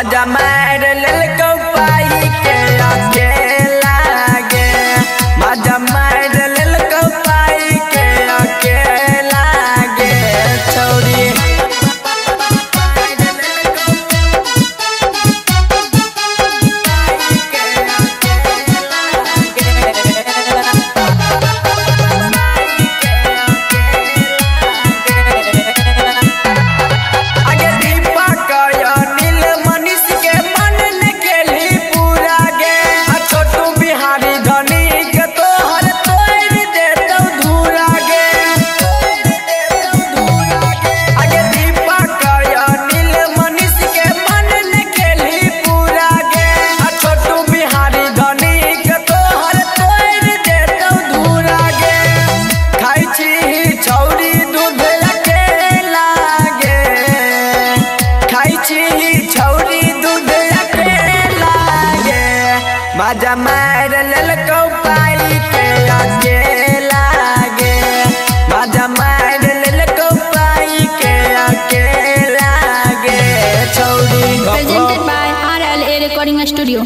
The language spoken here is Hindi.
Adamant बाजा मार ललको पाई के आगे लागे। बाजा मार ललको पाई के आगे लागे। छोड़ी presented by RLA recording studio